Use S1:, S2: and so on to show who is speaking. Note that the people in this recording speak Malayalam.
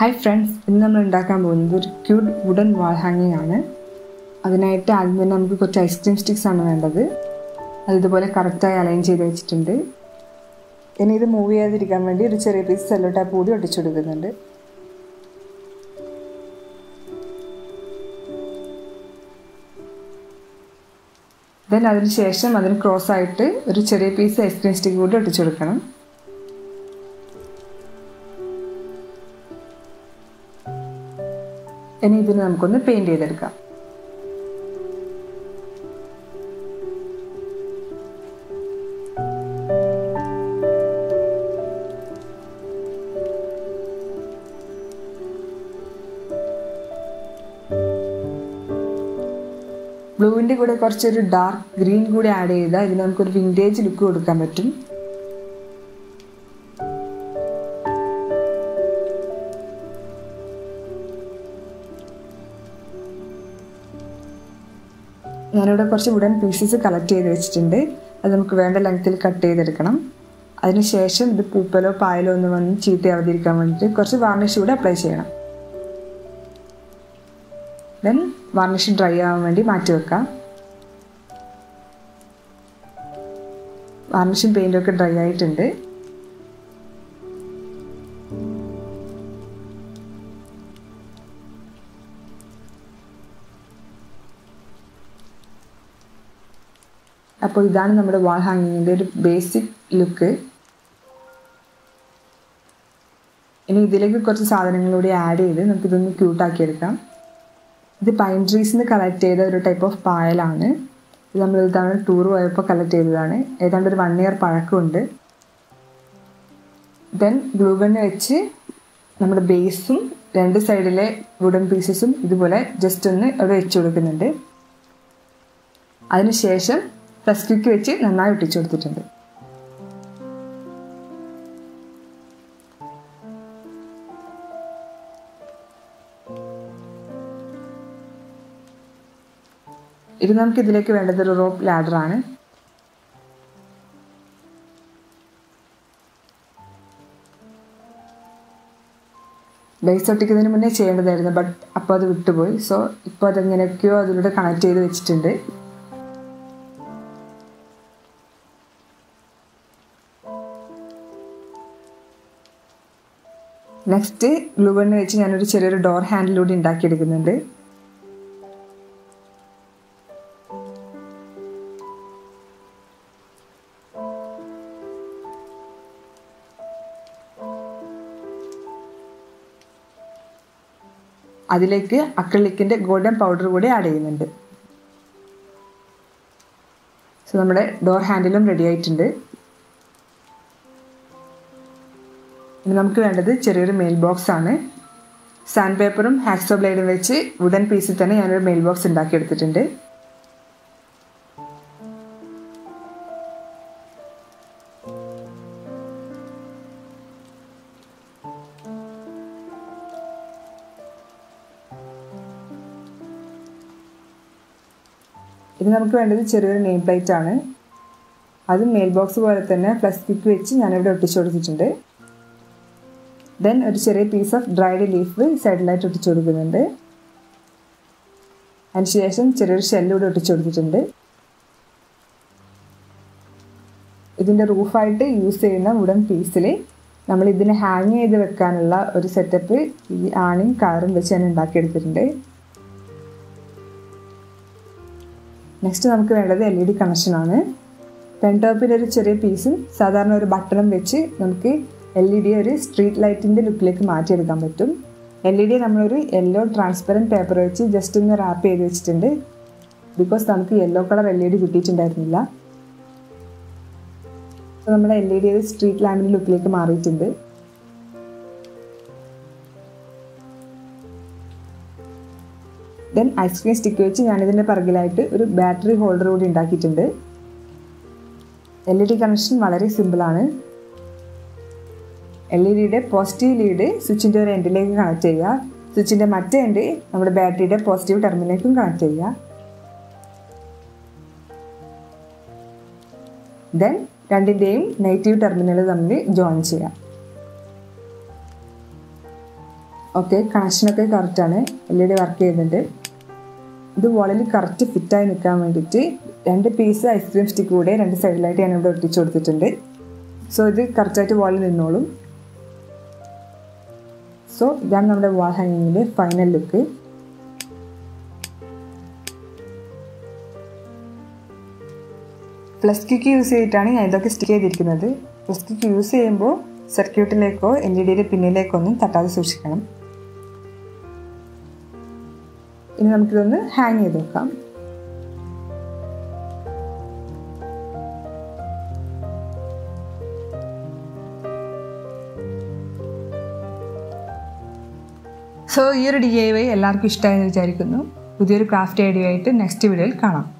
S1: ഹായ് ഫ്രണ്ട്സ് ഇന്ന് നമ്മൾ ഉണ്ടാക്കാൻ പോകുന്നത് ഒരു ക്യൂട്ട് വുഡൻ വാൾ ഹാങ്ങിങ് ആണ്. അതിനായിട്ട് ആദ്യം തന്നെ നമുക്ക് കുറച്ച് ഐസ്ക്രീം സ്റ്റിക്സ് ആണ് വേണ്ടത്. അത് ഇതുപോലെ കറക്റ്റായി അലൈൻ ചെയ്ത് വെച്ചിട്ടുണ്ട്. ഇനി ഇത് മൂവ് ചെയ്യാതിരിക്കാൻ വേണ്ടി ഒരു ചെറിയ പീസ് സെല്ലോ ടാപ്പ് കൂടി ഒട്ടിച്ചു കൊടുക്കുന്നുണ്ട്. ദെൻ അതിനുശേഷം അതിന് ക്രോസ് ആയിട്ട് ഒരു ചെറിയ പീസ് ഐസ്ക്രീം സ്റ്റിക്ക് കൂടി ഒട്ടിച്ചു കൊടുക്കണം. ഇനി ഇതിന് നമുക്കൊന്ന് പെയിന്റ് ചെയ്തെടുക്കാം. ബ്ലൂവിന്റെ കൂടെ കുറച്ചൊരു ഡാർക്ക് ഗ്രീൻ കൂടി ആഡ് ചെയ്താൽ ഇതിന് നമുക്കൊരു വിന്റേജ് ലുക്ക് കൊടുക്കാൻ പറ്റും. ഞാനിവിടെ കുറച്ച് വുഡൻ പീസസ് കളക്ട് ചെയ്ത് വെച്ചിട്ടുണ്ട്. അത് നമുക്ക് വേണ്ട ലെങ്ത്തിൽ കട്ട് ചെയ്തെടുക്കണം. അതിനുശേഷം ഇത് പൂപ്പലോ പായലോ ഒന്നും വന്ന് ചീത്തയാവാതിരിക്കാൻ വേണ്ടിയിട്ട് കുറച്ച് വാർണിഷ് കൂടെ അപ്ലൈ ചെയ്യണം. ദെൻ വാർണിഷ് ഡ്രൈ ആവാൻ വേണ്ടി മാറ്റി വെക്കാം. വാർണിഷും പെയിന്റും ഒക്കെ ഡ്രൈ ആയിട്ടുണ്ട്. അപ്പോൾ ഇതാണ് നമ്മുടെ വാൾ ഹാങ്ങിങ്ങിന്റെ ഒരു ബേസിക് ലുക്ക് ഇനി ഇതിലേക്ക് കുറച്ച് സാധനങ്ങളൂടെ ആഡ് ചെയ്ത് നമുക്കിതൊന്ന് ക്യൂട്ടാക്കി എടുക്കാം. ഇത് പൈൻ ട്രീസിൽ നിന്ന് കളക്ട് ചെയ്ത ഒരു ടൈപ്പ് ഓഫ് പായലാണ്. ഇത് നമ്മൾ ഇതാണ് ടൂർ പോയപ്പോൾ കളക്ട് ചെയ്തതാണ്. ഏതാണ്ട് ഒരു വൺ ഇയർ പഴക്കമുണ്ട്. ദെൻ ഗ്ലൂഗൺ വെച്ച് നമ്മുടെ ബേസും രണ്ട് സൈഡിലെ വുഡൻ പീസസും ഇതുപോലെ ജസ്റ്റ് ഒന്ന് അവിടെ വെച്ച് കൊടുക്കുന്നുണ്ട്. അതിനുശേഷം പ്ലസ് വെച്ച് നന്നായി ഒട്ടിച്ചു കൊടുത്തിട്ടുണ്ട്. ഇത് നമുക്ക് ഇതിലേക്ക് വേണ്ടത് ഒരു റോപ്പ് ലാഡറാണ് ബേസ് ഒട്ടിക്കുന്നതിന് മുന്നേ ചെയ്യേണ്ടതായിരുന്നു ബട്ട് അപ്പോൾ അത് വിട്ടുപോയി. സോ ഇപ്പോൾ അതെങ്ങനെയൊക്കെയോ അതിലൂടെ കണക്ട് ചെയ്ത് വെച്ചിട്ടുണ്ട്. നെക്സ്റ്റ് ഗ്ലൂഗണ്ണ് വെച്ച് ഞാനൊരു ചെറിയൊരു ഡോർ ഹാൻഡിലൂടെ ഉണ്ടാക്കിയെടുക്കുന്നുണ്ട്. അതിലേക്ക് അക്രലിക്കിന്റെ ഗോൾഡൻ പൗഡർ കൂടി ആഡ് ചെയ്യുന്നുണ്ട്. സോ നമ്മുടെ ഡോർ ഹാൻഡിലും റെഡി ആയിട്ടുണ്ട്. നമുക്ക് വേണ്ടത് ചെറിയൊരു മെയിൽ ബോക്സ് ആണ് സാൻഡ് പേപ്പറും ഹാക്സോ ബ്ലേഡും വെച്ച് വുഡൻ പീസിൽ തന്നെ ഞാനൊരു മെയിൽ ബോക്സ് ഉണ്ടാക്കിയെടുത്തിട്ടുണ്ട്. ഇത് നമുക്ക് വേണ്ടത് ചെറിയൊരു നെയിം പ്ലേറ്റ് ആണ്. അത് മെയിൽ ബോക്സ് പോലെ തന്നെ പ്ലസ് കിക്ക് വെച്ച് ഞാനിവിടെ ഒട്ടിച്ചു കൊടുത്തിട്ടുണ്ട്. ദെൻ ഒരു ചെറിയ പീസ് ഓഫ് ഡ്രൈഡ് ലീഫ് സൈഡിലായിട്ട് ഒട്ടിച്ചു കൊടുക്കുന്നുണ്ട് അതിനുശേഷം ചെറിയൊരു ഷെല്ലൂടെ ഒട്ടിച്ചു കൊടുത്തിട്ടുണ്ട് ഇതിന്റെ റൂഫായിട്ട് യൂസ് ചെയ്യുന്ന വുഡൻ പീസിൽ നമ്മൾ ഇതിനെ ഹാങ് ചെയ്ത് വെക്കാനുള്ള ഒരു സെറ്റപ്പ് ഈ ആണിയും കാറും വെച്ച് ഞാൻ ഉണ്ടാക്കിയെടുത്തിട്ടുണ്ട്. നെക്സ്റ്റ് നമുക്ക് വേണ്ടത് എൽ ഇ ഡി കണക്ഷനാണ് പെൻടോപ്പിന്റെ ഒരു ചെറിയ പീസും സാധാരണ ഒരു ബട്ടണും വെച്ച് നമുക്ക് എൽ ഇ ഡി ഒരു സ്ട്രീറ്റ് ലൈറ്റിന്റെ ലുക്കിലേക്ക് മാറ്റിയെടുക്കാൻ പറ്റും. എൽ ഇ ഡി നമ്മളൊരു യെല്ലോ ട്രാൻസ്പെറന്റ് പേപ്പർ വെച്ച് ജസ്റ്റ് ഒന്ന് റാപ്പ് ചെയ്ത് വെച്ചിട്ടുണ്ട്. ബിക്കോസ് നമുക്ക് yellow colour L E D കിട്ടിയിട്ടുണ്ടായിരുന്നില്ല. അപ്പോൾ നമ്മുടെ എൽ ഇ ഡി ഒരു സ്ട്രീറ്റ് ലാമ്പിന്റെ ലുക്കിലേക്ക് മാറിയിട്ടുണ്ട്. ദെൻ ഐസ്ക്രീം സ്റ്റിക്ക് വെച്ച് ഞാനിതിന്റെ പിറകിലായിട്ട് ഒരു ബാറ്ററി ഹോൾഡർ കൂടി ഉണ്ടാക്കിയിട്ടുണ്ട്. എൽ ഇ ഡി കണക്ഷൻ വളരെ സിമ്പിളാണ് എൽ ഇ ഡിയുടെ പോസിറ്റീവ് ലീഡ് സ്വിച്ചിന്റെ ഒരു എൻഡിലേക്ക് കണക്ട് ചെയ്യുക. സ്വിച്ചിന്റെ മറ്റേ എൻഡ് നമ്മുടെ ബാറ്ററിയുടെ പോസിറ്റീവ് ടെർമിനലിലേക്കും കണക്ട് ചെയ്യുക. ദെൻ രണ്ടിന്റെയും നെഗറ്റീവ് ടെർമിനൽ തമ്മിൽ ജോയിൻ ചെയ്യാം ഓക്കെ കണക്ഷനൊക്കെ കറക്റ്റാണ് എൽ ഇ ഡി വർക്ക് ചെയ്യുന്നുണ്ട്. ഇത് വോളിൽ കറക്റ്റ് ഫിറ്റായി നിൽക്കാൻ വേണ്ടിയിട്ട് രണ്ട് പീസ് ഐസ്ക്രീം സ്റ്റിക്ക് കൂടെ രണ്ട് സൈഡിലായിട്ട് ഞാൻ ഒട്ടിച്ചു കൊടുത്തിട്ടുണ്ട്. സോ ഇത് കറക്റ്റായിട്ട് വോളിൽ നിന്നോളും. സോ ഇതാണ് നമ്മുടെ വാൾ ഹാങ്ങിങ്ങിന്റെ final look plus quake use ചെയ്തിട്ടാണ് ഞാൻ ഇതൊക്കെ സ്റ്റിക്ക് ചെയ്തിരിക്കുന്നത്. പ്ലസ് ക്യൂക്ക് യൂസ് ചെയ്യുമ്പോൾ സർക്യൂട്ടിലേക്കോ എൽ ഇ ഡിയുടെ പിന്നിലേക്കോ ഒന്നും തട്ടാതെ സൂക്ഷിക്കണം. ഇനി നമുക്കിതൊന്ന് ഹാങ് ചെയ്ത് വെക്കാം സോ ഈ ഒരു ഡി ഐ വൈ എല്ലാവർക്കും ഇഷ്ടമായെന്ന് വിചാരിക്കുന്നു. പുതിയൊരു ക്രാഫ്റ്റ് ഐഡിയ ആയിട്ട് നെക്സ്റ്റ് വീഡിയോയിൽ കാണാം.